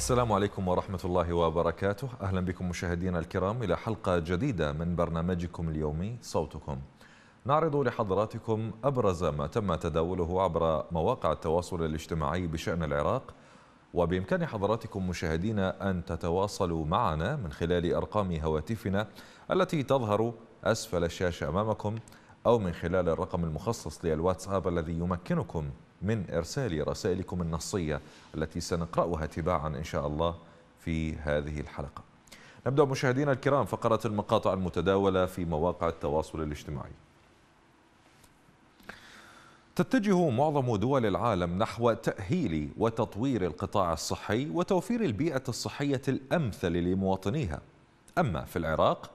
السلام عليكم ورحمة الله وبركاته. أهلا بكم مشاهدينا الكرام إلى حلقة جديدة من برنامجكم اليومي صوتكم. نعرض لحضراتكم أبرز ما تم تداوله عبر مواقع التواصل الاجتماعي بشأن العراق وبإمكان حضراتكم مشاهدينا أن تتواصلوا معنا من خلال أرقام هواتفنا التي تظهر أسفل الشاشة أمامكم أو من خلال الرقم المخصص للواتساب الذي يمكنكم من إرسال رسائلكم النصية التي سنقرأها تباعا إن شاء الله في هذه الحلقة. نبدأ مشاهدينا الكرام فقرة المقاطع المتداولة في مواقع التواصل الاجتماعي. تتجه معظم دول العالم نحو تأهيل وتطوير القطاع الصحي وتوفير البيئة الصحية الأمثل لمواطنيها. أما في العراق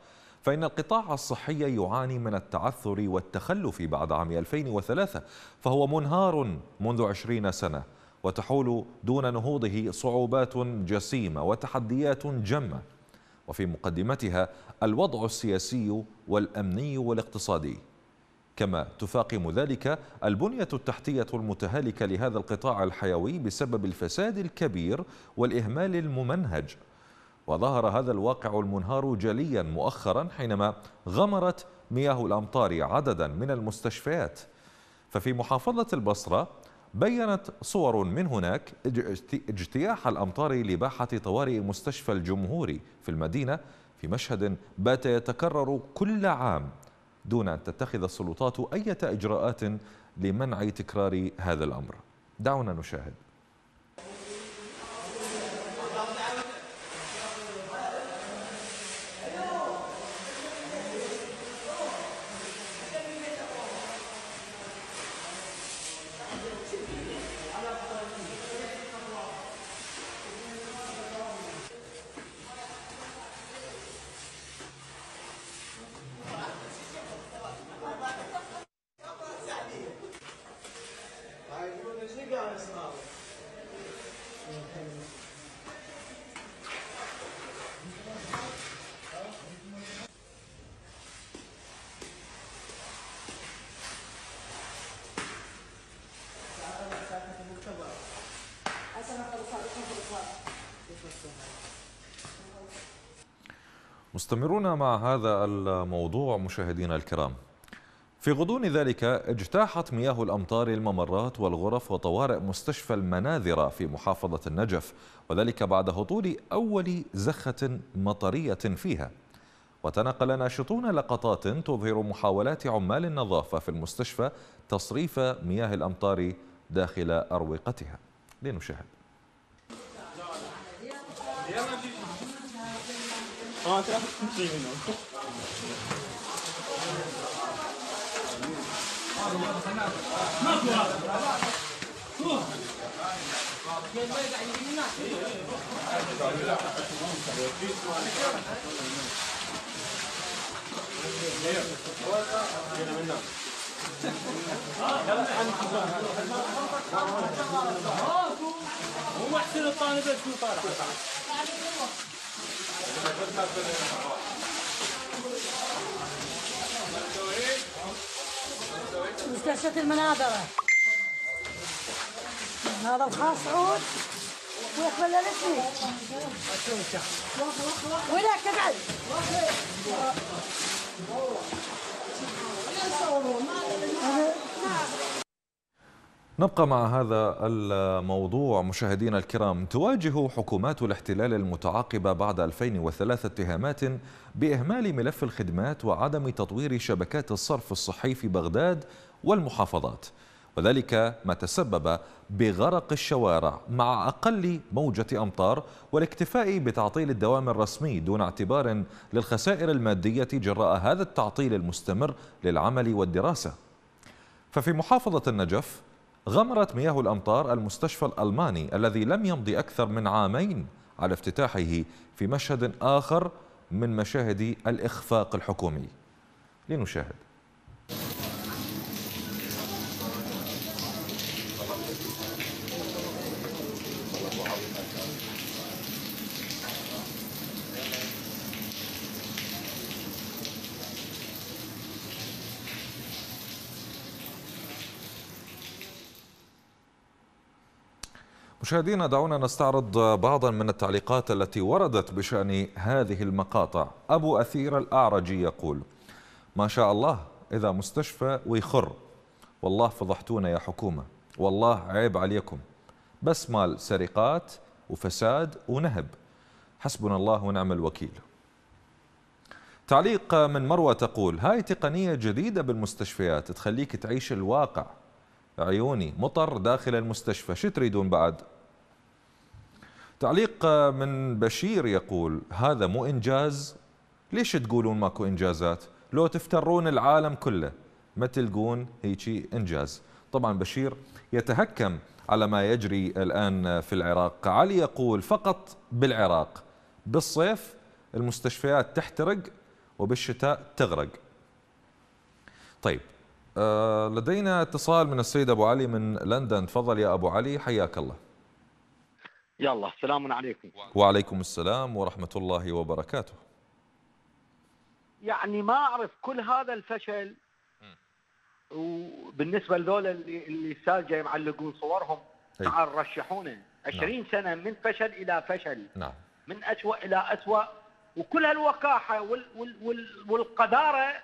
فإن القطاع الصحي يعاني من التعثر والتخلف بعد عام 2003 فهو منهار منذ عشرين سنة وتحول دون نهوضه صعوبات جسيمة وتحديات جمة. وفي مقدمتها الوضع السياسي والأمني والاقتصادي. كما تفاقم ذلك البنية التحتية المتهالكة لهذا القطاع الحيوي بسبب الفساد الكبير والإهمال الممنهج. وظهر هذا الواقع المنهار جليا مؤخرا حينما غمرت مياه الأمطار عددا من المستشفيات. ففي محافظة البصرة بينت صور من هناك اجتياح الأمطار لباحة طوارئ مستشفى الجمهوري في المدينة في مشهد بات يتكرر كل عام دون أن تتخذ السلطات أي إجراءات لمنع تكرار هذا الأمر. دعونا نشاهد. مستمرون مع هذا الموضوع مشاهدينا الكرام. في غضون ذلك اجتاحت مياه الأمطار الممرات والغرف وطوارئ مستشفى المناذرة في محافظة النجف وذلك بعد هطول أول زخة مطرية فيها. وتنقل ناشطون لقطات تظهر محاولات عمال النظافة في المستشفى تصريف مياه الأمطار داخل أروقتها. لنشاهد. 啊这样不至于能那那了那么啊一个音呢没有没我说别的温暖啊个自发了。مستشفى المناظرة. هذا الخاص عود. ويقبل للاسمي ولا كبعد. نبقى مع هذا الموضوع مشاهدينا الكرام تواجه حكومات الاحتلال المتعاقبة بعد 2003 اتهامات بإهمال ملف الخدمات وعدم تطوير شبكات الصرف الصحي في بغداد والمحافظات. وذلك ما تسبب بغرق الشوارع مع أقل موجة أمطار والاكتفاء بتعطيل الدوام الرسمي دون اعتبار للخسائر المادية جراء هذا التعطيل المستمر للعمل والدراسة. ففي محافظة النجف غمرت مياه الأمطار المستشفى الألماني الذي لم يمضي أكثر من عامين على افتتاحه في مشهد آخر من مشاهد الإخفاق الحكومي. لنشاهد. مشاهدينا دعونا نستعرض بعضا من التعليقات التي وردت بشأن هذه المقاطع. أبو أثير الأعرجي يقول ما شاء الله إذا مستشفى ويخر. والله فضحتونا يا حكومة. والله عيب عليكم. بس مال سرقات وفساد ونهب. حسبنا الله ونعم الوكيل. تعليق من مروة تقول هاي تقنية جديدة بالمستشفيات تخليك تعيش الواقع. عيوني مطر داخل المستشفى. شو تريدون بعد؟ تعليق من بشير يقول هذا مو إنجاز؟ ليش تقولون ماكو إنجازات؟ لو تفترون العالم كله ما تلقون هيجي إنجاز. طبعا بشير يتهكم على ما يجري الآن في العراق. علي يقول فقط بالعراق بالصيف المستشفيات تحترق وبالشتاء تغرق. طيب آه، لدينا اتصال من السيد أبو علي من لندن. تفضل يا أبو علي حياك الله. يلا السلام عليكم. وعليكم السلام ورحمة الله وبركاته. يعني ما أعرف كل هذا الفشل وبالنسبه لذول اللي اللي السالجه يعلقون صورهم. تعال رشحونا. 20 سنة من فشل إلى فشل. نعم. من اسوء إلى اسوء وكل هالوقاحة وال وال وال والقذارة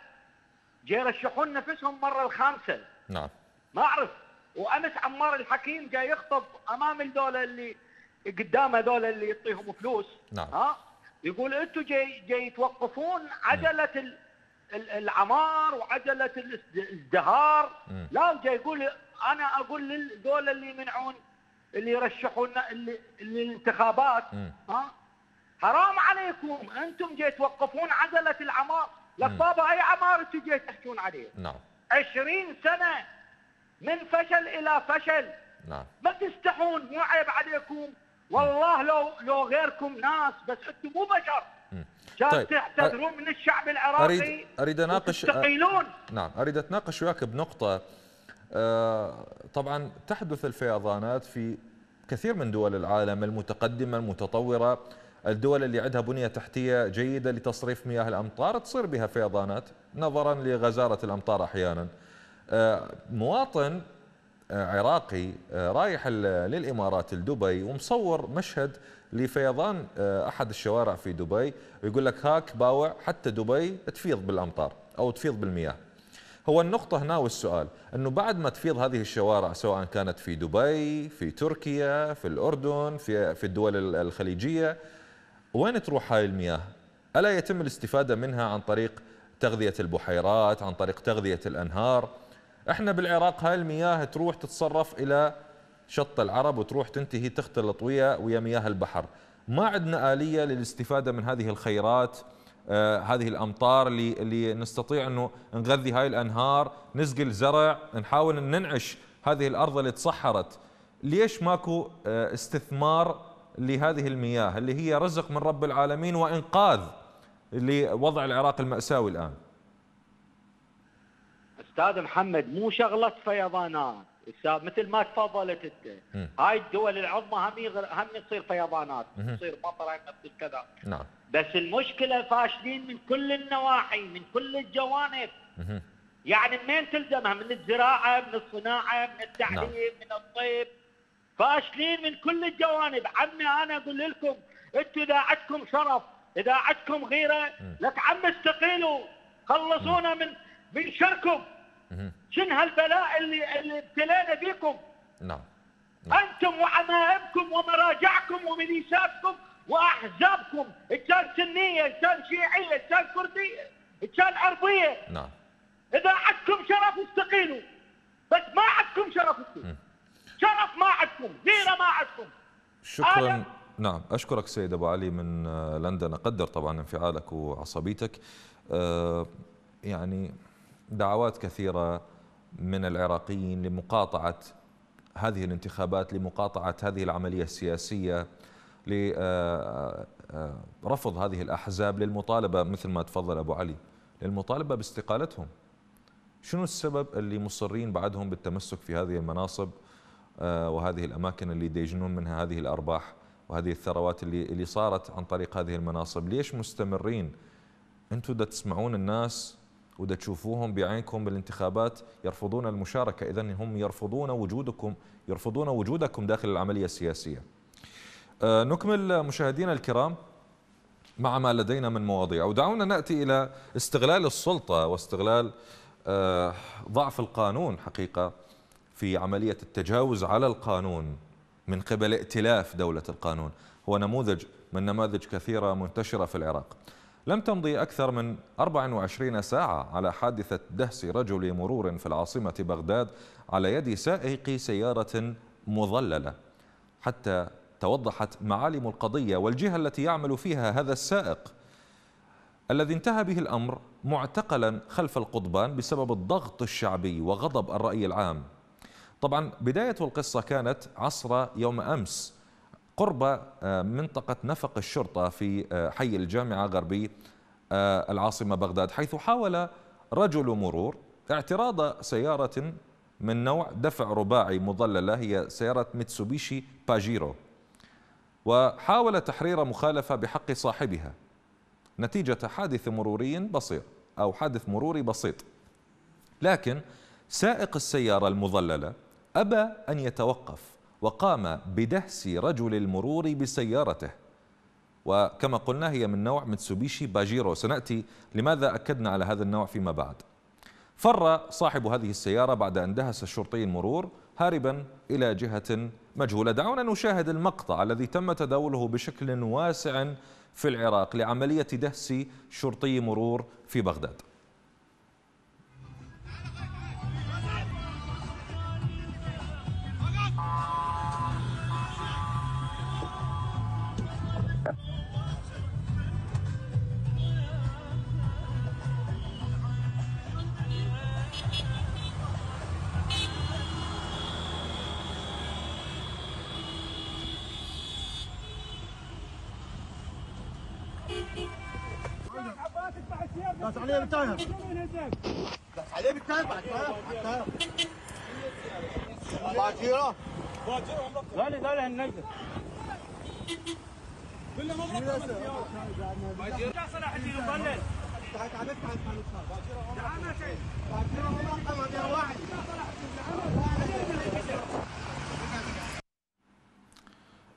جاي يرشحون نفسهم مرة الخامسة. نعم. ما أعرف. وامس عمار الحكيم جاي يخطب أمام الدولة اللي قدامه دول اللي يعطيهم فلوس. نعم. ها؟ يقول أنتم جاي جاي توقفون عجلة ال- ال- العمار وعجلة الازدهار. مم. لا جاي يقول أنا أقول للدول اللي يمنعون اللي يرشحون اللي الانتخابات. مم. ها؟ حرام عليكم. أنتم جاي توقفون عجلة العمار. لك مم. بابا أي عمار أنتم جاي تحكون عليه؟ نعم. عشرين سنة من فشل إلى فشل. نعم. ما تستحون. مو عيب عليكم. والله لو لو غيركم ناس بس أنتم مو بشر. طيب. تعتذرون من الشعب العراقي أريد أريد أناقش تستقيلون نعم أريد أتناقش وياك بنقطة. آه، طبعا تحدث الفيضانات في كثير من دول العالم المتقدمة المتطورة الدول اللي عندها بنية تحتية جيدة لتصريف مياه الأمطار تصير بها فيضانات نظرا لغزارة الأمطار أحيانا. آه، مواطن عراقي آه، رايح للإمارات لدبي ومصور مشهد لفيضان آه، أحد الشوارع في دبي ويقول لك هاك باوع حتى دبي تفيض بالأمطار أو تفيض بالمياه هو النقطة هنا والسؤال أنه بعد ما تفيض هذه الشوارع سواء كانت في دبي في تركيا في الأردن في, في الدول ال- الخليجية وين تروح هاي المياه؟ ألا يتم الاستفادة منها عن طريق تغذية البحيرات عن طريق تغذية الأنهار إحنا بالعراق هاي المياه تروح تتصرف إلى شط العرب وتروح تنتهي تختلط ويا ويا مياه البحر. ما عندنا آلية للاستفادة من هذه الخيرات آه هذه الأمطار اللي, اللي نستطيع أنه نغذي هاي الأنهار نسقي الزرع نحاول أن ننعش هذه الأرض اللي تصحرت. ليش ماكو آه استثمار لهذه المياه اللي هي رزق من رب العالمين وإنقاذ لوضع العراق المأساوي الآن؟ أستاذ محمد مو شغلة فيضانات. أستاذ مثل ما تفضلت أنت. هاي الدول العظمى هم يغر... هم يصير فيضانات. يصير مطر هم يصير كذا. نعم. بس المشكلة فاشلين من كل النواحي من كل الجوانب. يعني منين تلزمها؟ من الزراعة من الصناعة من التعليم من الطب فاشلين من كل الجوانب. عمي أنا أقول لكم أنتم إذا عندكم شرف إذا عندكم غيرة لك عم استقيلوا. خلصونا من من شركم. مهم. شن هالبلاء اللي اللي ابتلينا فيكم نعم. أنتم وعمائمكم ومراجعكم وميليشياتكم وأحزابكم ان كان سنية ان كان شيعية ان كان كردية ان كان عربيه نعم. إذا عندكم شرف استقيلوا. بس ما عندكم شرف أنتم شرف ما عندكم غيره ما عندكم شكرا. نعم. أشكرك سيد أبو علي من لندن. أقدر طبعا انفعالك وعصبيتك. آه، يعني دعوات كثيرة من العراقيين لمقاطعة هذه الانتخابات لمقاطعة هذه العملية السياسية لرفض هذه الأحزاب للمطالبة مثل ما تفضل أبو علي للمطالبة باستقالتهم شنو السبب اللي مصرين بعدهم بالتمسك في هذه المناصب آه، وهذه الأماكن اللي يديجنون منها هذه الأرباح وهذه الثروات اللي اللي صارت عن طريق هذه المناصب، ليش مستمرين؟ أنتم دا تسمعون الناس وده تشوفوهم بعينكم بالانتخابات يرفضون المشاركة. إذا هم يرفضون وجودكم يرفضون وجودكم داخل العملية السياسية. آه، نكمل مشاهدينا الكرام مع ما لدينا من مواضيع. ودعونا نأتي إلى استغلال السلطة واستغلال آه، ضعف القانون حقيقة في عملية التجاوز على القانون من قبل ائتلاف دولة القانون. هو نموذج من نماذج كثيرة منتشرة في العراق. لم تمضي أكثر من 24 ساعة على حادثة دهس رجل مرور في العاصمة بغداد على يد سائق سيارة مظللة. حتى توضحت معالم القضية والجهة التي يعمل فيها هذا السائق الذي انتهى به الأمر معتقلا خلف القضبان بسبب الضغط الشعبي وغضب الرأي العام. طبعا بداية القصة كانت عصر يوم أمس قرب آه، منطقة نفق الشرطة في آه، حي الجامعة غربي آه، العاصمة بغداد حيث حاول رجل مرور اعتراض سيارة من نوع دفع رباعي مظللة هي سيارة ميتسوبيشي باجيرو. وحاول تحرير مخالفة بحق صاحبها. نتيجة حادث مروري بسيط أو حادث مروري بسيط. لكن سائق السيارة المظللة أبى أن يتوقف. وقام بدهس رجل المرور بسيارته. وكما قلنا هي من نوع متسوبيشي باجيرو. سنأتي لماذا أكدنا على هذا النوع فيما بعد. فر صاحب هذه السيارة بعد أن دهس الشرطي المرور هاربا إلى جهة مجهولة. دعونا نشاهد المقطع الذي تم تداوله بشكل واسع في العراق لعملية دهس شرطي مرور في بغداد. بالتاير مظلل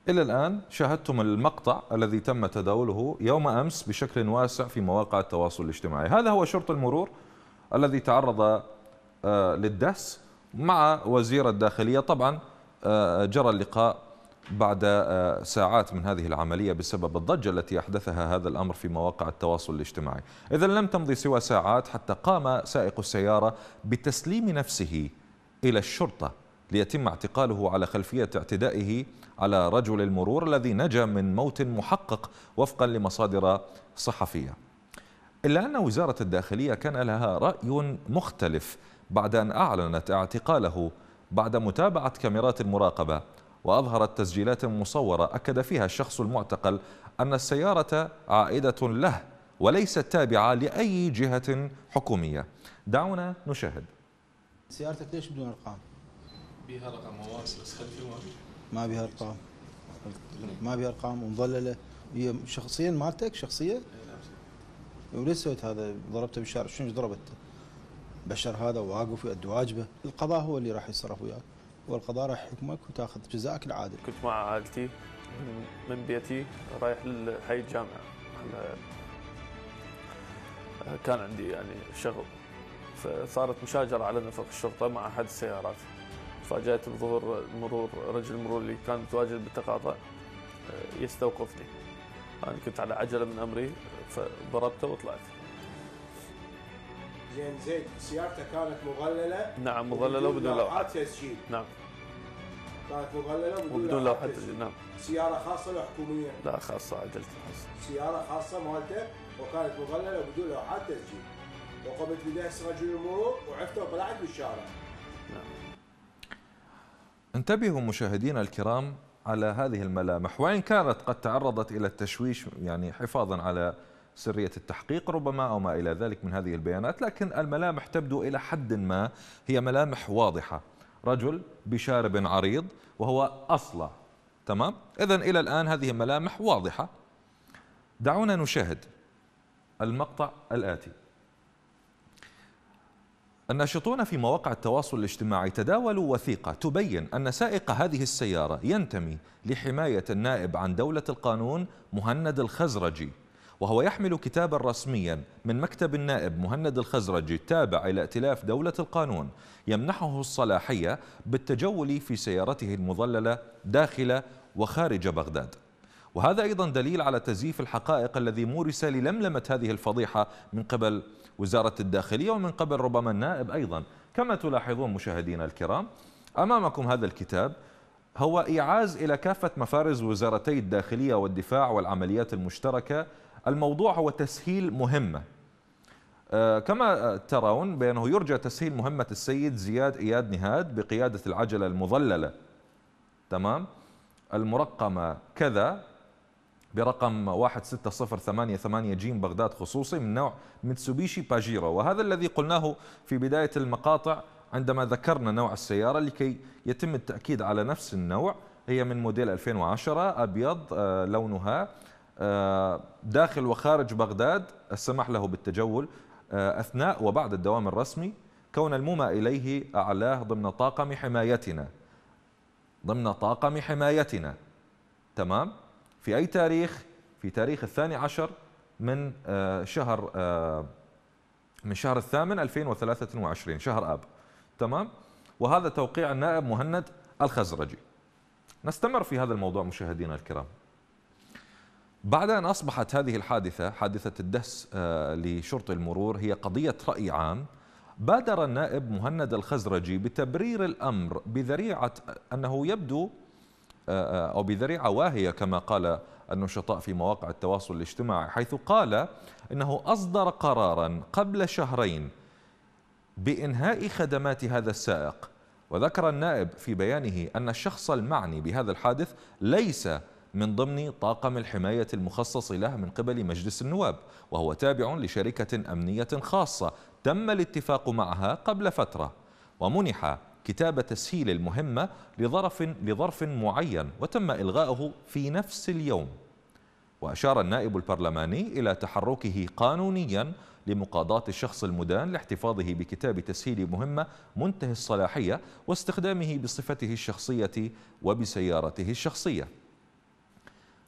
إلى الآن شاهدتم المقطع الذي تم تداوله يوم أمس بشكل واسع في مواقع التواصل الاجتماعي. هذا هو شرط المرور الذي تعرض آه، للدهس مع وزير الداخلية. طبعا آه، جرى اللقاء بعد آه، ساعات من هذه العملية بسبب الضجة التي أحدثها هذا الأمر في مواقع التواصل الاجتماعي. إذا لم تمضي سوى ساعات حتى قام سائق السيارة بتسليم نفسه إلى الشرطة. ليتم اعتقاله على خلفية اعتدائه على رجل المرور الذي نجا من موت محقق وفقا لمصادر صحفية. إلا أن وزارة الداخلية كان لها رأي مختلف بعد أن أعلنت اعتقاله بعد متابعة كاميرات المراقبة وأظهرت تسجيلات مصورة أكد فيها الشخص المعتقل أن السيارة عائدة له وليست تابعة لأي جهة حكومية. دعونا نشاهد. سيارتك ليش بدون أرقام؟ بيها رقم مواصل بس خلفي ما في. ما بها أرقام ما بها أرقام ومظلله هي شخصيا مالتك شخصيه؟ إيه، نفسي. وليش سويت هذا؟ ضربته بالشارع شنو ضربته؟ بشر هذا واقف يؤدي واجبه، القضاء هو اللي راح يتصرف وياك، والقضاء راح يحكمك وتاخذ جزائك العادل. كنت مع عائلتي من- بيتي رايح لحي الجامعة على- كان عندي يعني شغل فصارت مشاجرة على نفق الشرطة مع أحد السيارات فاجأت بظهور المرور رجل المرور اللي كان متواجد بالتقاطع آه، يستوقفني. أنا كنت على عجلة من أمري فضربته وطلعت. زين زين. سيارته كانت مظللة؟ نعم مظللة وبدون لوحات تسجيل. نعم. كانت مظللة وبدون لوحات نعم. سيارة خاصة ولا حكومية؟ لا خاصة عجلتي خاصة سيارة خاصة مالته وكانت مظللة وبدون لوحات تسجيل. وقمت بدهس رجل المرور وعفته وطلعت بالشارع. انتبهوا مشاهدينا الكرام على هذه الملامح وإن كانت قد تعرضت إلى التشويش يعني حفاظا على سرية التحقيق ربما أو ما إلى ذلك من هذه البيانات لكن الملامح تبدو إلى حد ما هي ملامح واضحة. رجل بشارب عريض وهو أصلع تمام؟ إذا إلى الآن هذه ملامح واضحة. دعونا نشاهد المقطع الآتي. الناشطون في مواقع التواصل الاجتماعي تداولوا وثيقة تبين أن سائق هذه السيارة ينتمي لحماية النائب عن دولة القانون مهند الخزرجي وهو يحمل كتابا رسميا من مكتب النائب مهند الخزرجي التابع إلى ائتلاف دولة القانون يمنحه الصلاحية بالتجول في سيارته المظللة داخل وخارج بغداد. وهذا أيضا دليل على تزييف الحقائق الذي مورس للملمة هذه الفضيحة من قبل وزارة الداخلية ومن قبل ربما النائب أيضا. كما تلاحظون مشاهدينا الكرام أمامكم هذا الكتاب هو إيعاز إلى كافة مفارز وزارتي الداخلية والدفاع والعمليات المشتركة. الموضوع هو تسهيل مهمة. آه، كما ترون بأنه يرجى تسهيل مهمة السيد زياد إياد نهاد بقيادة العجلة المظللة. تمام؟ المرقمة كذا برقم 16088 جيم بغداد خصوصي من نوع متسوبيشي باجيرو. وهذا الذي قلناه في بداية المقاطع عندما ذكرنا نوع السيارة لكي يتم التأكيد على نفس النوع. هي من موديل 2010 أبيض آه، لونها آه، داخل وخارج بغداد. السمح له بالتجول آه، أثناء وبعد الدوام الرسمي. كون المومى إليه أعلاه ضمن طاقم حمايتنا. ضمن طاقم حمايتنا. تمام؟ في أي تاريخ؟ في تاريخ الثاني عشر من آه، شهر آه، من شهر الثامن 2023 شهر آب. تمام؟ وهذا توقيع النائب مهند الخزرجي. نستمر في هذا الموضوع مشاهدينا الكرام. بعد أن أصبحت هذه الحادثة حادثة الدهس آه، لشرطة المرور هي قضية رأي عام بادر النائب مهند الخزرجي بتبرير الأمر بذريعة أنه يبدو أو بذريعة واهية كما قال النشطاء في مواقع التواصل الاجتماعي حيث قال إنه أصدر قرارا قبل شهرين بإنهاء خدمات هذا السائق. وذكر النائب في بيانه أن الشخص المعني بهذا الحادث ليس من ضمن طاقم الحماية المخصص له من قبل مجلس النواب وهو تابع لشركة أمنية خاصة تم الاتفاق معها قبل فترة. ومنح كتاب تسهيل المهمة لظرف, لظرف معين وتم إلغاؤه في نفس اليوم. وأشار النائب البرلماني إلى تحركه قانونيا لمقاضاة الشخص المدان لاحتفاظه بكتاب تسهيل مهمة منتهي الصلاحية واستخدامه بصفته الشخصية وبسيارته الشخصية.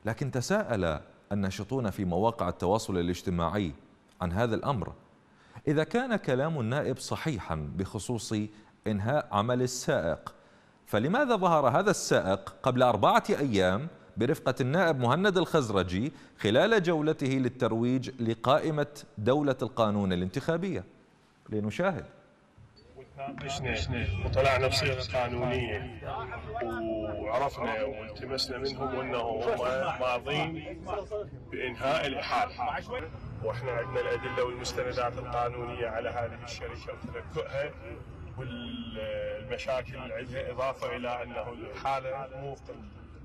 لكن تساءل الناشطون في مواقع التواصل الاجتماعي عن هذا الأمر إذا كان كلام النائب صحيحا بخصوص إنهاء عمل السائق. فلماذا ظهر هذا السائق قبل أربعة أيام برفقة النائب مهند الخزرجي خلال جولته للترويج لقائمة دولة القانون الانتخابية؟ لنشاهد. ناقشنا وطلعنا بصيغه قانونيه وعرفنا والتمسنا منهم انهم هم ماضين بإنهاء الاحاله وإحنا عندنا الأدلة والمستندات القانونية على هذه الشركة وتلكؤها والمشاكل اللي عندها اضافه إلى أنه الحالة مو وفق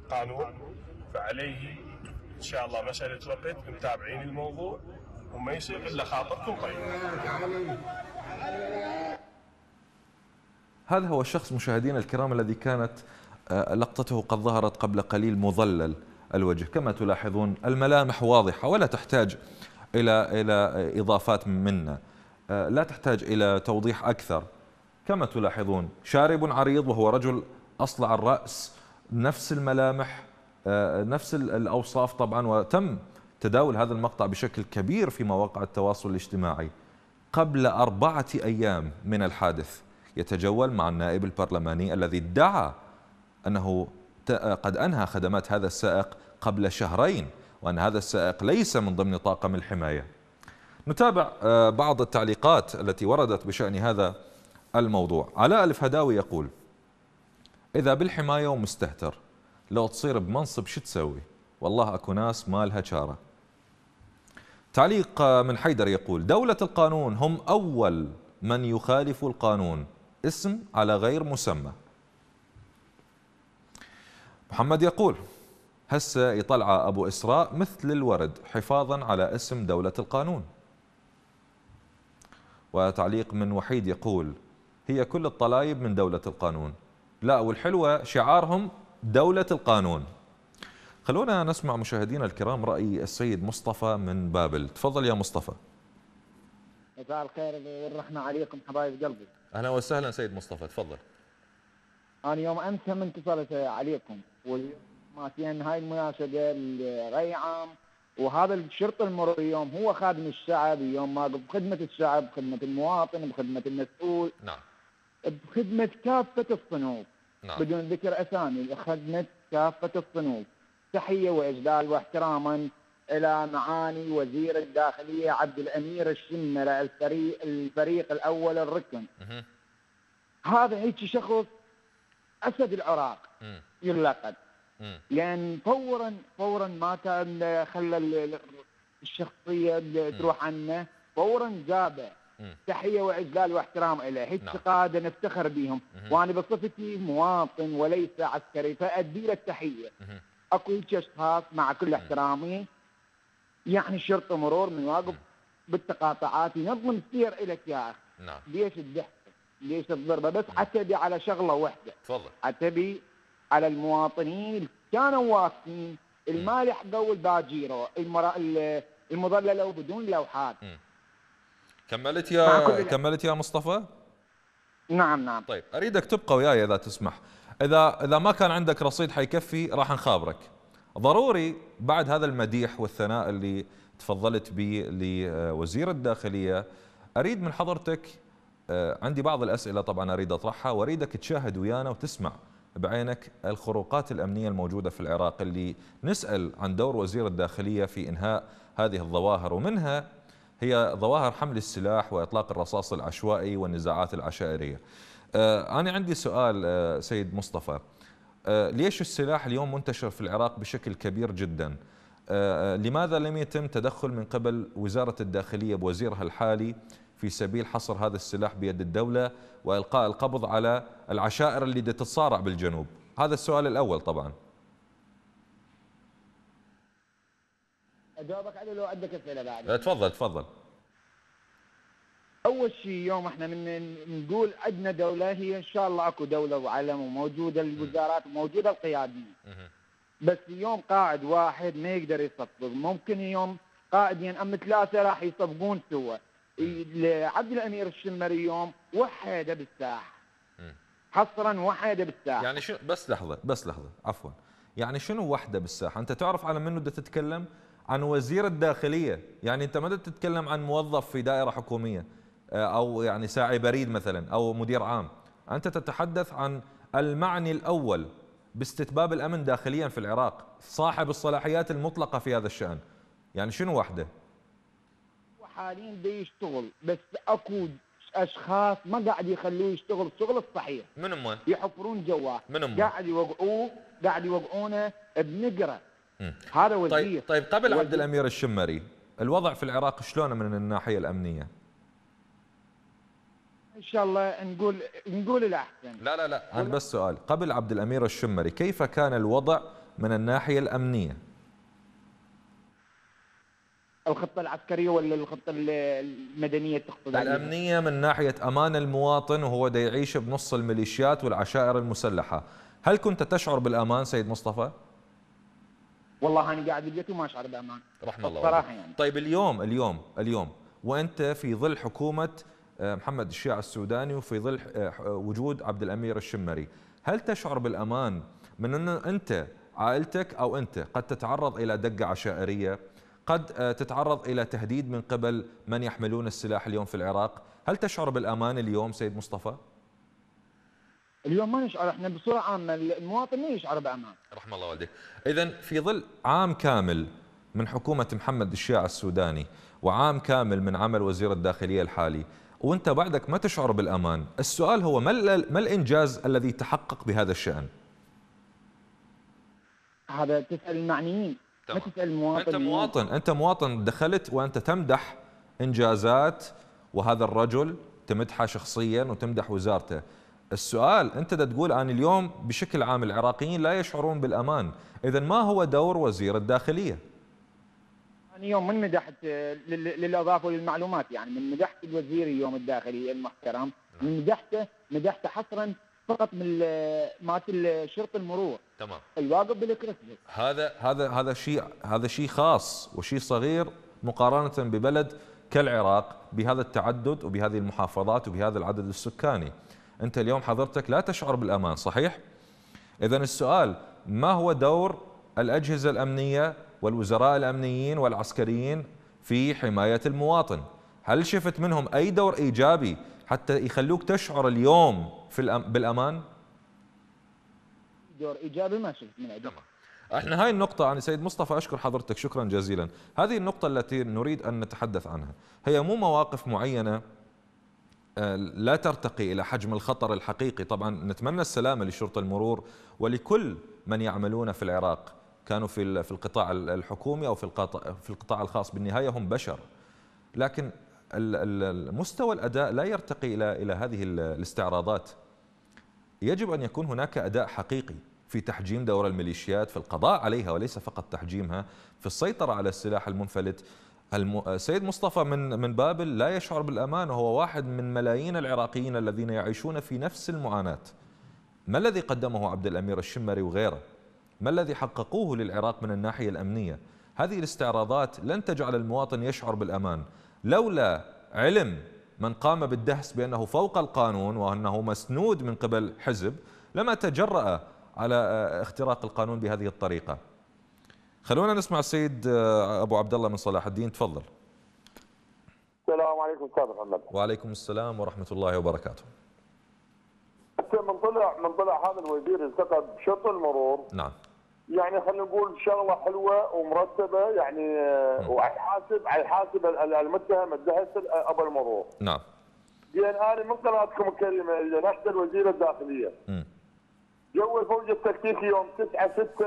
القانون فعليه إن شاء الله مسألة وقت متابعين الموضوع وما يصير إلا خاطركم طيب. هذا هو الشخص مشاهدينا الكرام الذي كانت آه، لقطته قد ظهرت قبل قليل مظلل الوجه. كما تلاحظون الملامح واضحة ولا تحتاج إلى إلى إضافات منا. آه، لا تحتاج إلى توضيح أكثر. كما تلاحظون شارب عريض وهو رجل أصلع الرأس نفس الملامح آه، نفس الأوصاف طبعا وتم تداول هذا المقطع بشكل كبير في مواقع التواصل الاجتماعي. قبل أربعة أيام من الحادث يتجول مع النائب البرلماني الذي ادعى أنه قد أنهى خدمات هذا السائق قبل شهرين وأن هذا السائق ليس من ضمن طاقم الحماية. نتابع آه، بعض التعليقات التي وردت بشأن هذا الموضوع. علاء الفهداوي يقول إذا بالحماية ومستهتر لو تصير بمنصب شو تسوي؟ والله أكو ناس مالها شارة. تعليق من حيدر يقول دولة القانون هم أول من يخالف القانون. اسم على غير مسمى. محمد يقول هسه يطلع أبو إسراء مثل الورد حفاظا على اسم دولة القانون. وتعليق من وحيد يقول هي كل الطلايب من دولة القانون. لا والحلوة شعارهم دولة القانون. خلونا نسمع مشاهدينا الكرام رأي السيد مصطفى من بابل. تفضل يا مصطفى. مساء الخير والرحمة عليكم حبايب قلبي. أهلا وسهلا سيد مصطفى تفضل. أنا يوم أمس هم اتصلت عليكم واليوم ماتين هاي المناسبة الري عام وهذا الشرطة المرور اليوم هو خادم الشعب اليوم ما بخدمة الشعب بخدمة المواطن بخدمة المسؤول. نعم. بخدمة كافة الصنوف. نعم. بدون ذكر أسامي خدمة كافة الصنوف. تحية وإجلال واحتراما إلى معاني وزير الداخلية عبد الأمير الشمرة الفريق الفريق الأول الركن. مهم. هذا هيك شخص أسد العراق. يلقب. لأن فورا فورا ما كان خلى ال- ال- الشخصية اللي تروح عنه فورا جابه. مم. تحية وإجلال واحترام له هيك نعم. قادة نفتخر بهم. وأنا بصفتي مواطن وليس عسكري فأدي له التحية. مهم. أكو هيك أشخاص مع كل احترامي يعني شرطه مرور من واقف بالتقاطعات ينظم السير إلك يا أخي. نعم. ليش الضحك؟ ليش الضربة؟ بس عتبي على شغلة واحدة. تفضل. عتبي على المواطنين اللي كانوا واقفين المالح قول باجيرو المرا... ال- المظللة وبدون لوحات. كملت يا كملت يا مصطفى؟ نعم نعم. طيب أريدك تبقى وياي إذا تسمح. إذا إذا ما كان عندك رصيد حيكفي راح نخابرك. ضروري بعد هذا المديح والثناء اللي تفضلت به لوزير الداخلية أريد من حضرتك آه، عندي بعض الأسئلة طبعا أريد أطرحها وأريدك تشاهد ويانا وتسمع بعينك الخروقات الأمنية الموجودة في العراق اللي نسأل عن دور وزير الداخلية في إنهاء هذه الظواهر ومنها هي ظواهر حمل السلاح وإطلاق الرصاص العشوائي والنزاعات العشائرية. آه، أنا عندي سؤال آه، سيد مصطفى آه، ليش السلاح اليوم منتشر في العراق بشكل كبير جدا؟ لماذا لم يتم تدخل من قبل وزارة الداخلية بوزيرها الحالي في سبيل حصر هذا السلاح بيد الدولة وإلقاء القبض على العشائر اللي تتصارع بالجنوب؟ هذا السؤال الأول طبعا. اجاوبك عليه لو عندك أسئلة بعد. تفضل تفضل. أول شيء يوم إحنا من نقول عندنا دولة هي إن شاء الله أكو دولة وعلم وموجودة الوزارات وموجودة القياديه بس يوم قائد واحد ما يقدر يصفق. ممكن يوم قائدين أم ثلاثة راح يصفقون سوا. عبد الأمير الشمري يوم وحده بالساحة. حصرا وحده بالساحة. يعني شو بس لحظة بس لحظة عفوا. يعني شنو وحدة بالساحة؟ أنت تعرف على منو بدك تتكلم؟ عن وزير الداخلية. يعني أنت ما تتكلم عن موظف في دائرة حكومية آه، أو يعني ساعي بريد مثلا أو مدير عام؟ أنت تتحدث عن المعني الأول باستتباب الأمن داخليا في العراق صاحب الصلاحيات المطلقة في هذا الشأن. يعني شنو وحده؟ حاليا بده يشتغل بس أكو أشخاص ما قاعد يخلوه يشتغل الشغل الصحيح. من هم يحفرون جواه من هم قاعد يوقعوه قاعد يوقعونه بنقرة. هذا وزير. طيب طيب قبل عبد. الأمير الشمري الوضع في العراق شلون من الناحية الأمنية؟ إن شاء الله نقول نقول الأحسن. لا لا لا عن بس سؤال. قبل عبد الأمير الشمري كيف كان الوضع من الناحية الأمنية؟ الخطة العسكرية ولا الخطة ال- المدنية تقصد؟ الأمنية من ناحية أمان المواطن وهو دا يعيش بنص الميليشيات والعشائر المسلحة. هل كنت تشعر بالأمان سيد مصطفى؟ والله أنا قاعد ببيتي وما اشعر بأمان. رحم الله. الصراحه والديك. يعني. طيب اليوم اليوم اليوم وأنت في ظل حكومة آه، محمد الشيع السوداني وفي ظل آه، وجود عبد الأمير الشمري هل تشعر بالأمان من أن أنت عائلتك أو أنت قد تتعرض إلى دقة عشائرية؟ قد آه، تتعرض إلى تهديد من قبل من يحملون السلاح اليوم في العراق؟ هل تشعر بالأمان اليوم سيد مصطفى؟ اليوم ما نشعر إحنا بصورة عامة المواطن ما يشعر بأمان. رحم الله والديك اذا في ظل عام كامل من حكومة محمد الشيع السوداني وعام كامل من عمل وزير الداخلية الحالي وأنت بعدك ما تشعر بالأمان السؤال هو ما ما الإنجاز الذي تحقق بهذا الشأن؟ هذا تسأل المعنيين ما. تسأل المواطن. أنت مواطن أنت مواطن دخلت وأنت تمدح إنجازات وهذا الرجل تمدحه شخصيا وتمدح وزارته. السؤال انت دا تقول أنا اليوم بشكل عام العراقيين لا يشعرون بالأمان. اذا ما هو دور وزير الداخلية؟ أنا يوم من مدحت آه، لل- للإضافة للمعلومات. يعني من مدحت الوزير اليوم الداخلي المحترم من مدحته مدحته حصرا فقط من مات الشرطه المرور. تمام. الواقف بالكريسماس. هذا هذا هذا شيء هذا شيء خاص وشيء صغير مقارنة ببلد كالعراق بهذا التعدد وبهذه المحافظات وبهذا العدد السكاني. أنت اليوم حضرتك لا تشعر بالأمان صحيح؟ إذا السؤال ما هو دور الأجهزة الأمنية والوزراء الأمنيين والعسكريين في حماية المواطن هل شفت منهم أي دور إيجابي حتى يخلوك تشعر اليوم في الأم... بالأمان؟ دور إيجابي ما شفت من عندهم إحنا هاي النقطة أنا سيد مصطفى أشكر حضرتك شكرا جزيلا هذه النقطة التي نريد أن نتحدث عنها هي مو مواقف معينة لا ترتقي إلى حجم الخطر الحقيقي. طبعا نتمنى السلامة لشرطة المرور ولكل من يعملون في العراق. كانوا في في القطاع الحكومي أو في القطاع, في القطاع الخاص. بالنهاية هم بشر. لكن المستوى الأداء لا يرتقي إلى إلى هذه الاستعراضات. يجب أن يكون هناك أداء حقيقي في تحجيم دور الميليشيات في القضاء عليها وليس فقط تحجيمها في السيطرة على السلاح المنفلت السيد مصطفى من من بابل لا يشعر بالأمان وهو واحد من ملايين العراقيين الذين يعيشون في نفس المعاناة. ما الذي قدمه عبد الأمير الشمري وغيره؟ ما الذي حققوه للعراق من الناحية الأمنية؟ هذه الاستعراضات لن تجعل المواطن يشعر بالأمان، لولا علم من قام بالدهس بأنه فوق القانون وأنه مسنود من قبل حزب لما تجرأ على اختراق القانون بهذه الطريقة. خلونا نسمع السيد آه، أبو عبد الله من صلاح الدين. تفضل. السلام عليكم أستاذ محمد. وعليكم السلام ورحمة الله وبركاته. من طلع من طلع هذا الوزير التقى بشرط المرور. نعم. يعني خلينا نقول شغلة حلوة ومرتبة يعني آه، وحيحاسب حيحاسب المتهم الدهس أبو المرور. نعم. لأن أنا من قناتكم الكريمة إذا نحن الوزير الداخلية. م. جو الفوج التكتيكي يوم 9 6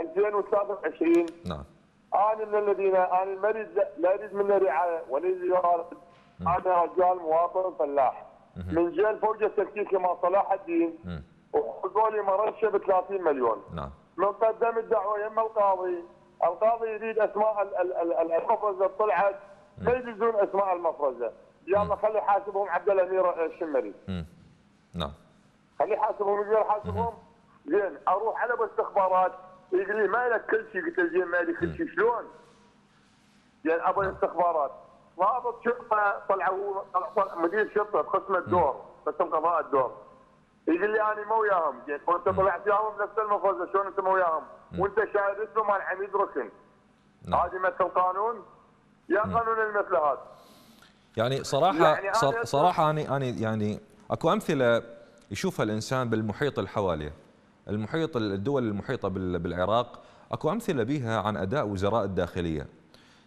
2023 نعم. أنا من الذين أنا المريض لا أريد منه رعايه ولا اريد أنا رجال مواطن فلاح. من جاء الفوج التكتيكي مع صلاح الدين. وحقوا لي مرشه ب 30 مليون. نعم. من قدم الدعوة يم القاضي. القاضي يريد أسماء المفرزة طلعت ما يدزون أسماء المفرزة. يلا خلي يحاسبهم عبد الأمير الشمري. نعم. خليه يحاسبهم يقول حاسبهم. زين أروح على بالاستخبارات يقول لي ما لك كل شيء قلت له زين ما لي كل شيء شلون؟ زين أبغى الاستخبارات ضابط شرطة طلعوا طلع مدير شرطة بقسم الدور قسم قضاء الدور. يقول لي أنا ما وياهم. زين وأنت طلعت وياهم بنفس المفرزه شلون أنت ما وياهم؟ وأنت شاهد اسمه مال حميد ركن. نعم. هذه مثل قانون؟ يا قانون المثل هذا. يعني صراحة يعني صراحة أنا أنا يعني أكو أمثلة يشوفها الإنسان بالمحيط الحواليه. المحيط الدول المحيطة بالعراق أكو أمثلة بها عن أداء وزراء الداخلية.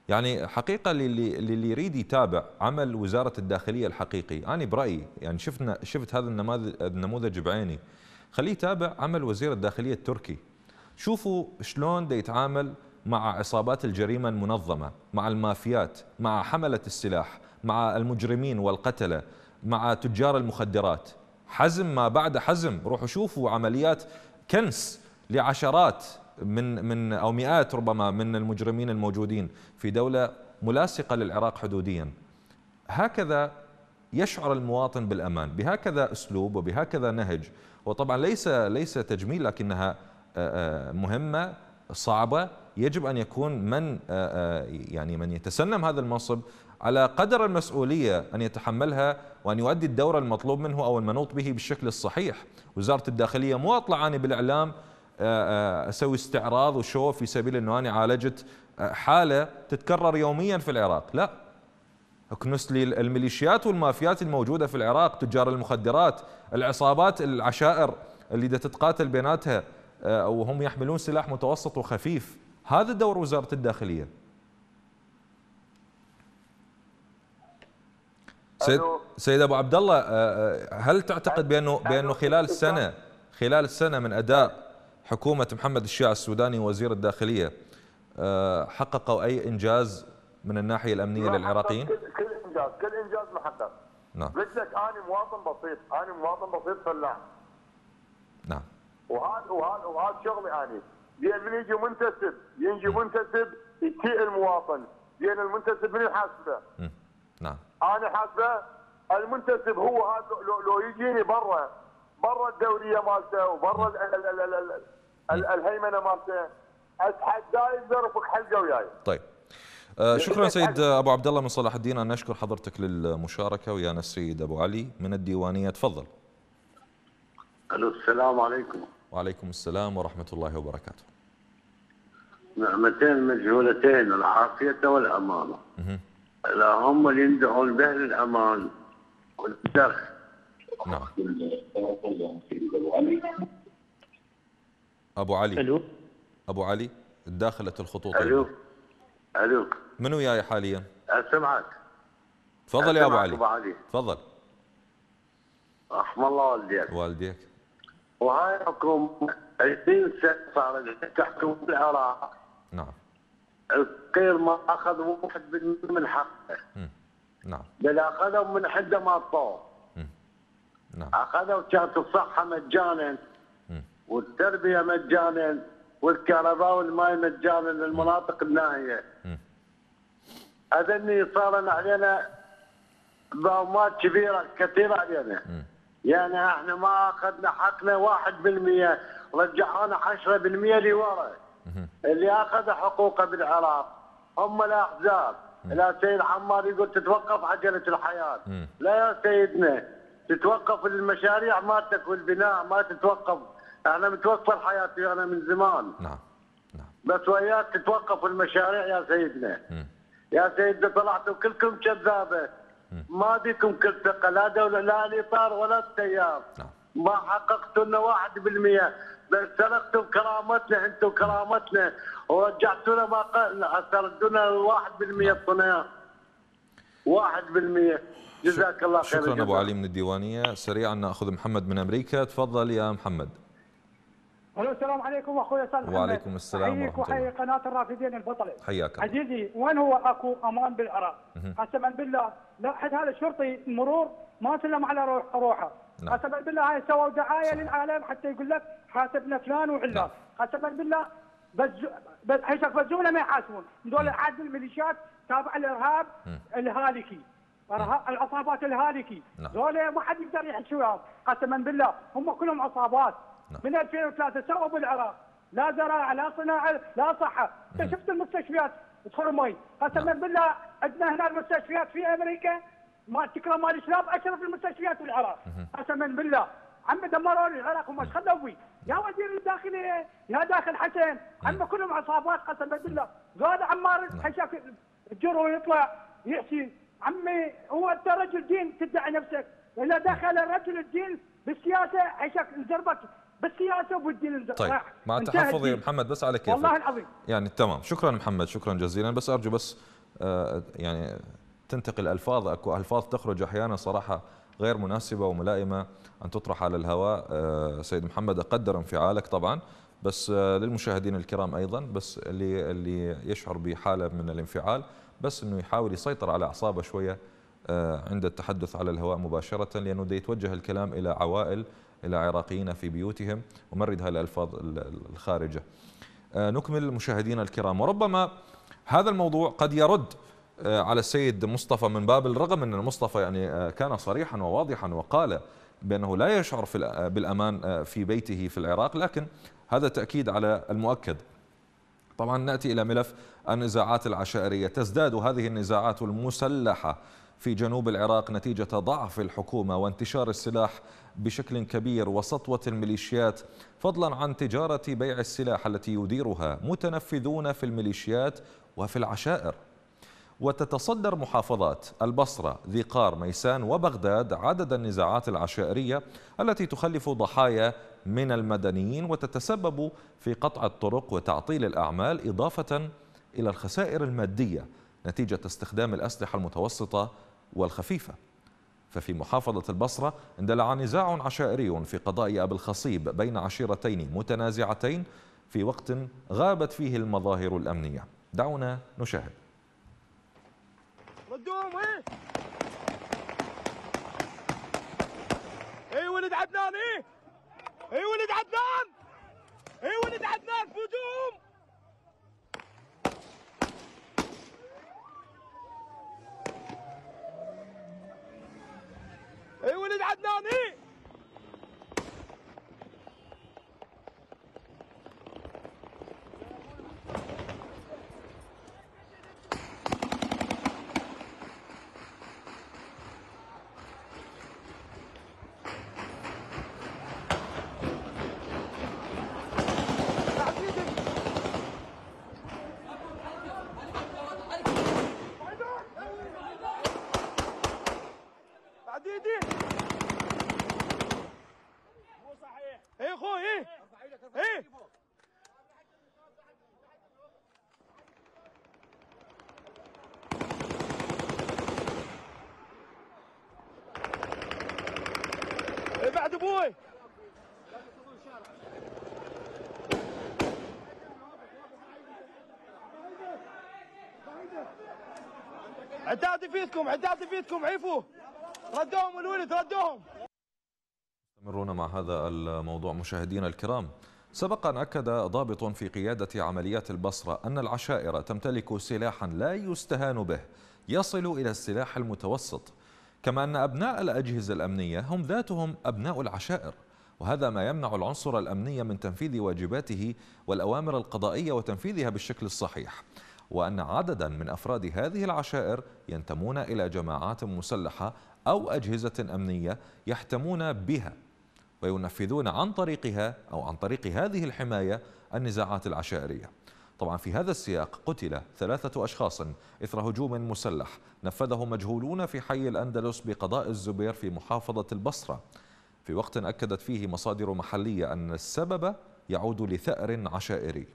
يعني حقيقة اللي اللي يريد يتابع عمل وزارة الداخلية الحقيقي. أنا برأيي يعني شفنا شفت هذا النموذج بعيني. خليه يتابع عمل وزير الداخلية التركي. شوفوا شلون دا يتعامل مع عصابات الجريمة المنظمة مع المافيات مع حملة السلاح مع المجرمين والقتلة مع تجار المخدرات. حزم ما بعد حزم. روحوا شوفوا عمليات كنس لعشرات من من أو مئات ربما من المجرمين الموجودين في دولة ملاصقة للعراق حدوديا. هكذا يشعر المواطن بالأمان. بهكذا أسلوب وبهكذا نهج. وطبعا ليس ليس تجميل لكنها مهمة صعبة. يجب أن يكون من يعني من يتسنم هذا المنصب على قدر المسؤولية أن يتحملها وأن يؤدي الدور المطلوب منه أو المنوط به بالشكل الصحيح. وزارة الداخلية مو أطلع أنا بالإعلام آه، آه، أسوي استعراض وشو في سبيل أنه أنا عالجت آه، حالة تتكرر يوميا في العراق. لا. اكنس لي الميليشيات والمافيات الموجودة في العراق تجار المخدرات العصابات العشائر اللي تتقاتل بيناتها وهم يحملون سلاح متوسط وخفيف. هذا دور وزارة الداخلية. سيد سيد أبو عبد الله آه، آه، هل تعتقد بانه بأنه خلال السنة خلال السنة من أداء حكومة محمد الشيع السوداني وزير الداخلية آه، حققوا أي إنجاز من الناحية الأمنية للعراقيين؟ كل, كل إنجاز. كل إنجاز محقق. نعم. قلت لك أنا مواطن بسيط. أنا مواطن بسيط فلاح. نعم. وهذا وهذا وهذا شغلي أنا. لأن من يجي منتسب. يجي منتسب يسيء المواطن. لأن المنتسب من يحاسبه. نعم. أنا حاسبه المنتسب هو هذا لو, لو يجيني برا برا الدورية مالته وبرا الهيمنة مالته اتحداه يقدر يفك حلقة وياي. طيب. آه، شكرا سيد أبو عبد الله من صلاح الدين. أنا نشكر حضرتك للمشاركة ويانا السيد أبو علي من الديوانية. تفضل. ألو السلام عليكم. وعليكم السلام ورحمة الله وبركاته. نعمتين مجهولتين العافية والأمانة. لا هم اللي يندعون به للامان والدخل نعم. أبو علي. ألو؟ أبو علي داخلة الخطوط ألو؟ ألو؟ من وياي حاليا؟ أسمعك. تفضل يا أبو علي. أبو علي. تفضل. رحم الله والديك. والديك. وهاي حكومه 20 سنة صارت تحكم العراق نعم. القير ما أخذ واحد من حقه. نعم. بل اخذوا من حدة ما طوه نعم. أخذوا كانت الصحة مجانا. والتربية مجانا. والكهرباء والماء مجانا للمناطق النائيه هذني صار علينا ضامات كبيرة كثيره علينا. يعني إحنا ما أخذنا حقنا 1% رجعونا 10% لورا. اللي أخذ حقوقه بالعراق هم الأحزاب. لا سيد عمار يقول تتوقف عجلة الحياة. لا يا سيدنا تتوقف المشاريع مالتك والبناء ما تتوقف. إحنا متوقفه الحياة أنا من زمان. نعم بس وياك تتوقف المشاريع يا سيدنا. يا سيدنا طلعتوا كلكم كذابة. ما بيكم كل ثقة لا دولة لا الإطار ولا التيار. ما حققتوا لنا 1% بل سرقتوا كرامتنا أنتم كرامتنا ورجعتونا ما قل سردونا 1% الصناعه 1% جزاك الله خير شكرا أبو. علي من الديوانية. سريعا نأخذ محمد من أمريكا. تفضل يا محمد. ألو السلام عليكم أخوي أستاذ محمد. وعليكم السلام ورحمة الله. وحيي قناة الرافدين البطله حياك الله. عزيزي وين هو أكو أمان بالعراق؟ قسما بالله لا حد هذا الشرطي المرور ما سلم على روح روحه. نعم. قسما بالله هاي سووا دعايه للعالم حتى يقول لك حاسبنا فلان وعلان قسما بالله بس بس حيث بزونا ما يحاسبون. دول عاد الميليشيات تابع الارهاب الهالكي. العصابات الهالكي. نعم. دول ما حد يقدر يحكي وياهم. قسما بالله هم كلهم عصابات. من 2003 سووا بالعراق. لا زراعة لا صناعة لا صحة. انت شفت المستشفيات؟ تخرمي قسما بالله عندنا هنا المستشفيات في أمريكا. ما تكرم مال الشباب أشرف المستشفيات في العراق قسما بالله. عم دمروا العراق وما خلوا بي يا وزير الداخليه يا داخل حسين. عم كلهم عصابات قسما بالله. زاد عمار حشاك الجرو يطلع يحكي عمي هو أنت رجل دين تدعي نفسك. إذا دخل الرجل الدين بالسياسة حشاك انزربك بالسياسة وبالدين انزربك طيب مع انتهى تحفظ يا. محمد بس على كيفك. والله العظيم. يعني تمام. شكرا محمد شكرا جزيلا. بس أرجو بس آه، يعني تنتقل ألفاظ أكو ألفاظ تخرج أحيانا صراحة غير مناسبة وملائمة أن تطرح على الهواء آه، سيد محمد أقدر انفعالك طبعا بس آه، للمشاهدين الكرام أيضا بس اللي اللي يشعر بحالة من الانفعال بس إنه يحاول يسيطر على أعصابه شوية آه، عند التحدث على الهواء مباشرة لأنه دا يتوجه الكلام إلى عوائل إلى عراقيين في بيوتهم ومرد هاي الالفاظ ال- الخارجة. نكمل مشاهدينا الكرام وربما هذا الموضوع قد يرد على السيد مصطفى من باب الرغم أن مصطفى يعني آه، كان صريحا وواضحا وقال بأنه لا يشعر في آه، في بيته في العراق لكن هذا تأكيد على المؤكد. طبعا نأتي إلى ملف النزاعات العشائرية. تزداد هذه النزاعات المسلحة في جنوب العراق نتيجة ضعف الحكومة وانتشار السلاح بشكل كبير وسطوة الميليشيات فضلا عن تجارة بيع السلاح التي يديرها متنفذون في الميليشيات وفي العشائر. وتتصدر محافظات البصرة ذي قار ميسان وبغداد عدد النزاعات العشائرية التي تخلف ضحايا من المدنيين وتتسبب في قطع الطرق وتعطيل الأعمال إضافة إلى الخسائر المادية نتيجة استخدام الأسلحة المتوسطة والخفيفة. ففي محافظة البصرة اندلع نزاع عشائري في قضاء أبي الخصيب بين عشيرتين متنازعتين في وقت غابت فيه المظاهر الأمنية. دعونا نشاهد. ردوهم إيه إيه ولد عدنان إيه؟ إيه ولد عدنان؟ إيه ولد عدنان فوجوهم إيه ولد عدنان إيه بعد أبوي. عتاد يفيدكم عتاد يفيدكم عيفوا ردوهم الولد ردوهم. مستمرون مع هذا الموضوع مشاهدينا الكرام. سبق أن أكد ضابط في قيادة عمليات البصرة أن العشائر تمتلك سلاحا لا يستهان به. يصل إلى السلاح المتوسط. كما أن أبناء الأجهزة الأمنية هم ذاتهم أبناء العشائر وهذا ما يمنع العنصر الأمني من تنفيذ واجباته والأوامر القضائية وتنفيذها بالشكل الصحيح وأن عددا من أفراد هذه العشائر ينتمون إلى جماعات مسلحة أو أجهزة أمنية يحتمون بها وينفذون عن طريقها أو عن طريق هذه الحماية النزاعات العشائرية. طبعا في هذا السياق قتل ثلاثة أشخاص إثر هجوم مسلح نفذه مجهولون في حي الأندلس بقضاء الزبير في محافظة البصرة. في وقت أكدت فيه مصادر محلية أن السبب يعود لثأر عشائري.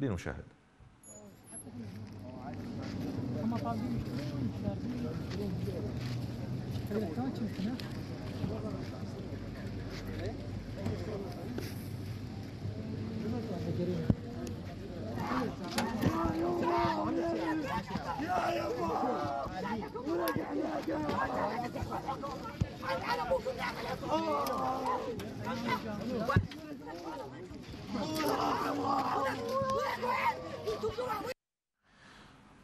لنشاهد.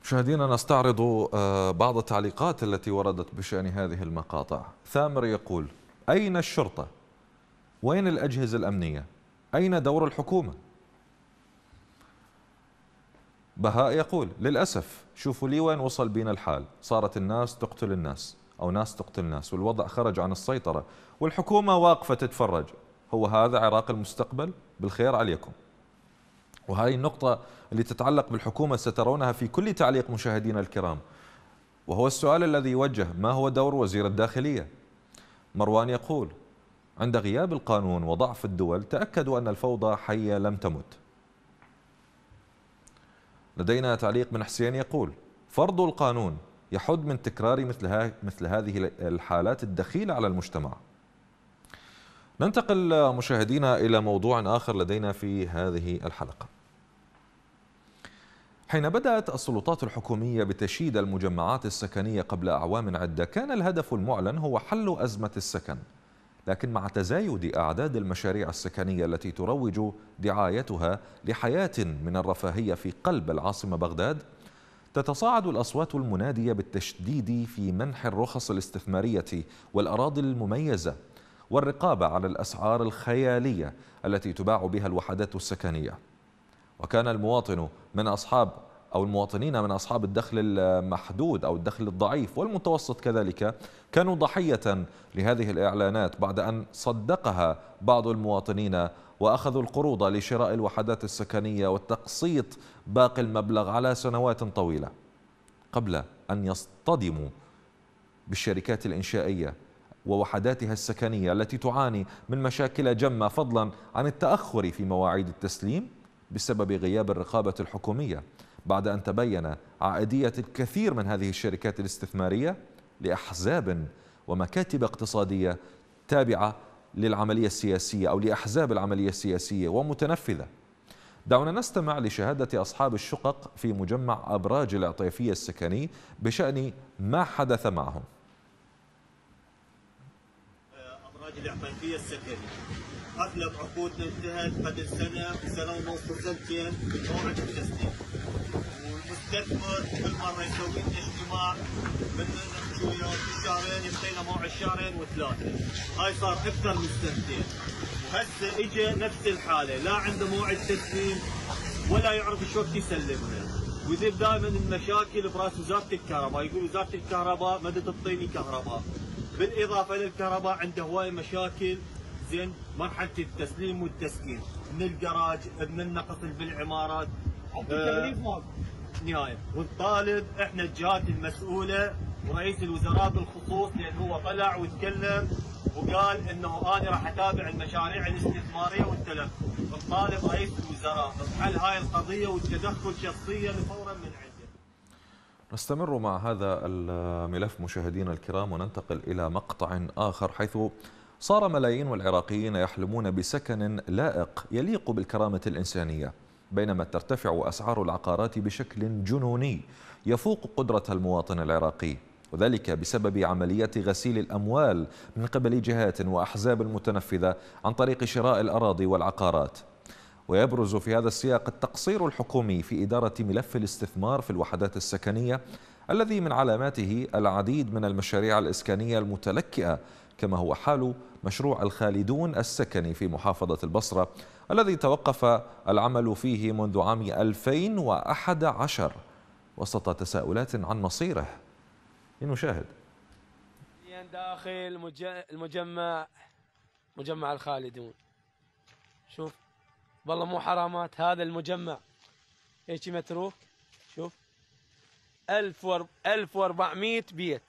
مشاهدينا نستعرض آه، بعض التعليقات التي وردت بشأن هذه المقاطع ثامر يقول أين الشرطة؟ وين الأجهزة الأمنية؟ أين دور الحكومة؟ بهاء يقول للأسف شوفوا لي وين وصل بينا الحال. صارت الناس تقتل الناس أو ناس تقتل ناس والوضع خرج عن السيطرة والحكومة واقفة تتفرج. هو هذا عراق المستقبل؟ بالخير عليكم. وهذه النقطة اللي تتعلق بالحكومة سترونها في كل تعليق مشاهدينا الكرام. وهو السؤال الذي يوجه ما هو دور وزير الداخلية. مروان يقول عند غياب القانون وضعف الدول تأكدوا أن الفوضى حية لم تمت. لدينا تعليق من حسين يقول فرض القانون يحد من تكرار مثل, مثل هذه الحالات الدخيلة على المجتمع. ننتقل مشاهدينا إلى موضوع آخر لدينا في هذه الحلقة. حين بدأت السلطات الحكومية بتشييد المجمعات السكنية قبل أعوام عدة كان الهدف المعلن هو حل أزمة السكن. لكن مع تزايد أعداد المشاريع السكنية التي تروج دعايتها لحياة من الرفاهية في قلب العاصمة بغداد تتصاعد الأصوات المنادية بالتشديد في منح الرخص الاستثمارية والأراضي المميزة والرقابة على الأسعار الخيالية التي تباع بها الوحدات السكنية. وكان المواطن من أصحاب أو المواطنين من أصحاب الدخل المحدود أو الدخل الضعيف والمتوسط كذلك كانوا ضحية لهذه الإعلانات بعد أن صدقها بعض المواطنين وأخذوا القروض لشراء الوحدات السكنية والتقسيط باقي المبلغ على سنوات طويلة قبل أن يصطدموا بالشركات الإنشائية ووحداتها السكنية التي تعاني من مشاكل جمة فضلا عن التأخر في مواعيد التسليم بسبب غياب الرقابة الحكومية. بعد أن تبين عائدية الكثير من هذه الشركات الاستثمارية لأحزاب ومكاتب اقتصادية تابعة للعملية السياسية أو لأحزاب العملية السياسية ومتنفذة. دعونا نستمع لشهادة أصحاب الشقق في مجمع أبراج العطيفية السكني بشأن ما حدث معهم. أبراج العطيفية السكني. أغلب عقودنا انتهت قبل سنه سنة ونص وسنتين من موعد التسليم. والمستثمر كل مره يسوي لنا اجتماع من شهرين يعطينا موعد شهرين وثلاثة. هاي صار أكثر من سنتين وهسه اجى نفس الحالة لا عنده موعد تسليم ولا يعرف إيش وقت يسلمنا. ويذيب دائما المشاكل برأس وزارة الكهرباء يقول وزارة الكهرباء ما تعطيني كهرباء. بالإضافة للكهرباء عنده هواي مشاكل. زين مرحلة التسليم والتسكين. من الجراج من النقص بالعمارات. حتى التغليف ماكو. نهاية. ونطالب إحنا الجهات المسؤولة ورئيس الوزراء بالخصوص لأن هو طلع وتكلم وقال إنه أنا راح أتابع المشاريع الاستثمارية والتلف نطالب رئيس الوزراء. بحل هاي القضية والتدخل شخصيا فورا من عنده. نستمر مع هذا الملف مشاهدينا الكرام وننتقل إلى مقطع آخر حيث صار ملايين العراقيين يحلمون بسكن لائق يليق بالكرامة الإنسانية. بينما ترتفع أسعار العقارات بشكل جنوني يفوق قدرة المواطن العراقي وذلك بسبب عملية غسيل الأموال من قبل جهات وأحزاب متنفذة عن طريق شراء الأراضي والعقارات. ويبرز في هذا السياق التقصير الحكومي في إدارة ملف الاستثمار في الوحدات السكنية الذي من علاماته العديد من المشاريع الإسكانية المتلكئة كما هو حال مشروع الخالدون السكني في محافظة البصرة الذي توقف العمل فيه منذ عام 2011 وسط تساؤلات عن مصيره. لنشاهد. داخل المجمع مجمع الخالدون. شوف والله مو حرامات هذا المجمع. هيك متروك. شوف. 1400 بيت.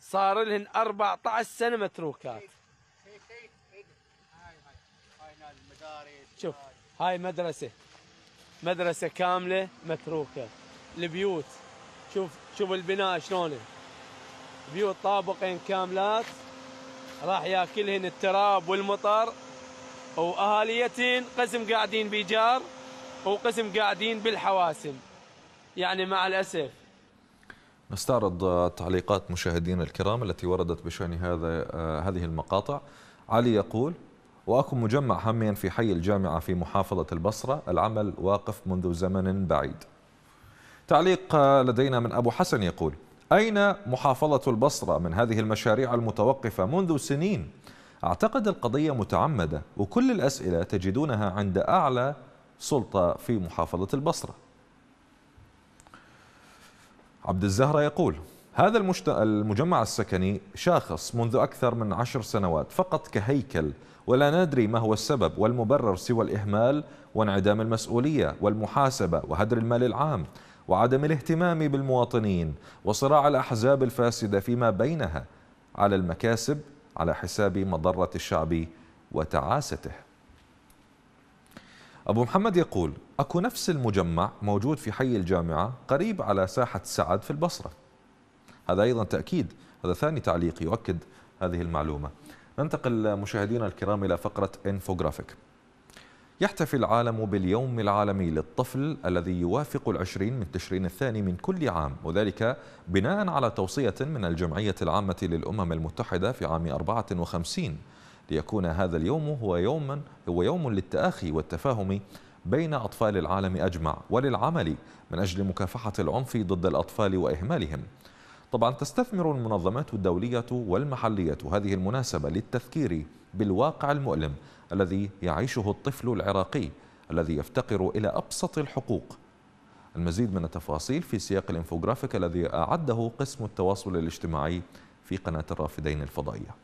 صار لهن 14 سنة متروكات. شوف هاي مدرسة. مدرسة كاملة متروكة. البيوت شوف شوف البناء شلونه بيوت طابقين كاملات. راح ياكلهن التراب والمطر. وأهاليتين قسم قاعدين بجار وقسم قاعدين بالحواسم. يعني مع الأسف. نستعرض تعليقات مشاهدينا الكرام التي وردت بشأن هذا هذه المقاطع. علي يقول وأكو مجمع همين في حي الجامعة في محافظة البصرة العمل واقف منذ زمن بعيد. تعليق لدينا من أبو حسن يقول أين محافظة البصرة من هذه المشاريع المتوقفة منذ سنين؟ أعتقد القضية متعمدة وكل الأسئلة تجدونها عند أعلى سلطة في محافظة البصرة. عبد الزهرة يقول هذا المجمع السكني شاخص منذ أكثر من عشر سنوات فقط كهيكل ولا ندري ما هو السبب والمبرر سوى الإهمال وانعدام المسؤولية والمحاسبة وهدر المال العام وعدم الاهتمام بالمواطنين وصراع الأحزاب الفاسدة فيما بينها على المكاسب على حساب مضرة الشعب وتعاسته. أبو محمد يقول أكو نفس المجمع موجود في حي الجامعة قريب على ساحة سعد في البصرة. هذا أيضا تأكيد هذا ثاني تعليق يؤكد هذه المعلومة. ننتقل مشاهدينا الكرام إلى فقرة إنفوغرافيك يحتفي العالم باليوم العالمي للطفل الذي يوافق العشرين من تشرين الثاني من كل عام وذلك بناء على توصية من الجمعية العامة للأمم المتحدة في عام 54 ليكون هذا اليوم هو يوم هو يوم للتآخي والتفاهم بين أطفال العالم أجمع وللعمل من أجل مكافحة العنف ضد الأطفال وإهمالهم. طبعا تستثمر المنظمات الدولية والمحلية هذه المناسبة للتذكير بالواقع المؤلم الذي يعيشه الطفل العراقي الذي يفتقر إلى أبسط الحقوق. المزيد من التفاصيل في سياق الانفوغرافيك الذي أعده قسم التواصل الاجتماعي في قناة الرافدين الفضائية.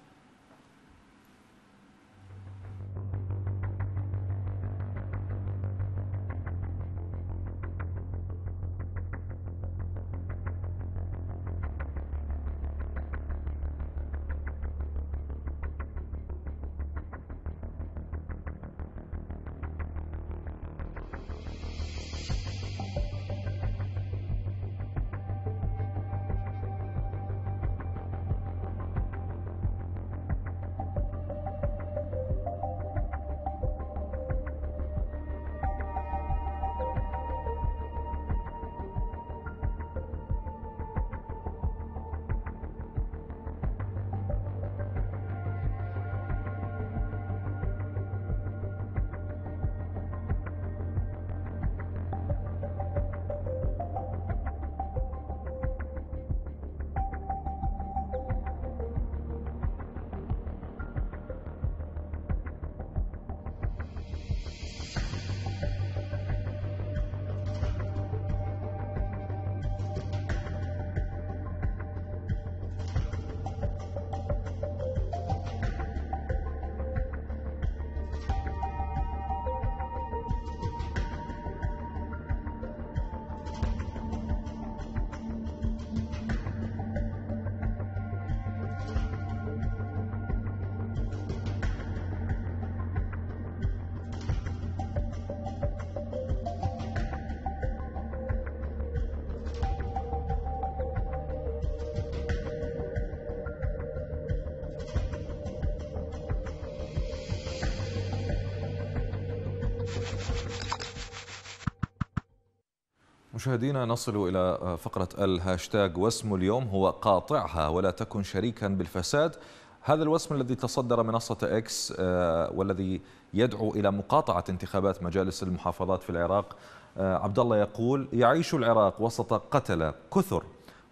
مشاهدينا نصل إلى فقرة الهاشتاج واسم اليوم هو قاطعها ولا تكن شريكا بالفساد. هذا الوسم الذي تصدر منصة إكس آه، والذي يدعو إلى مقاطعة انتخابات مجالس المحافظات في العراق. آه، عبد الله يقول يعيش العراق وسط قتلة كثر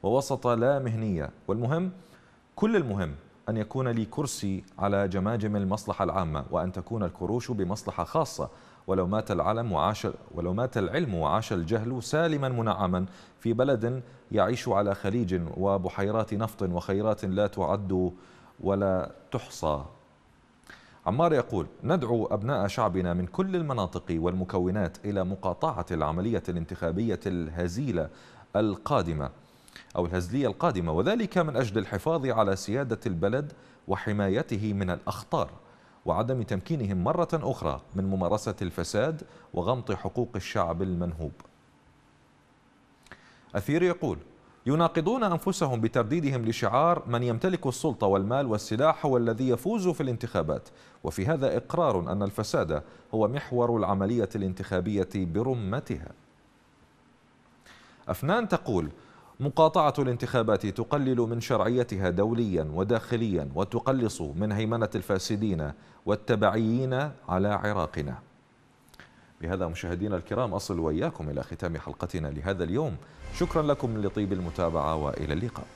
ووسط لا مهنية. والمهم كل المهم أن يكون لي كرسي على جماجم المصلحة العامة وأن تكون الكروش بمصلحة خاصة. ولو مات العلم وعاش ولو مات العلم وعاش الجهل سالما منعما في بلد يعيش على خليج وبحيرات نفط وخيرات لا تعد ولا تحصى. عمار يقول ندعو أبناء شعبنا من كل المناطق والمكونات إلى مقاطعة العملية الانتخابية الهزيلة القادمة. أو الهزلية القادمة وذلك من أجل الحفاظ على سيادة البلد وحمايته من الأخطار وعدم تمكينهم مرة أخرى من ممارسة الفساد وغمط حقوق الشعب المنهوب. أثير يقول يناقضون أنفسهم بترديدهم لشعار من يمتلك السلطة والمال والسلاح هو الذي يفوز في الانتخابات وفي هذا إقرار أن الفساد هو محور العملية الانتخابية برمتها. أفنان تقول مقاطعة الانتخابات تقلل من شرعيتها دوليا وداخليا وتقلص من هيمنة الفاسدين والتبعيين على عراقنا. بهذا مشاهدينا الكرام أصل وإياكم إلى ختام حلقتنا لهذا اليوم. شكرا لكم لطيب المتابعة وإلى اللقاء.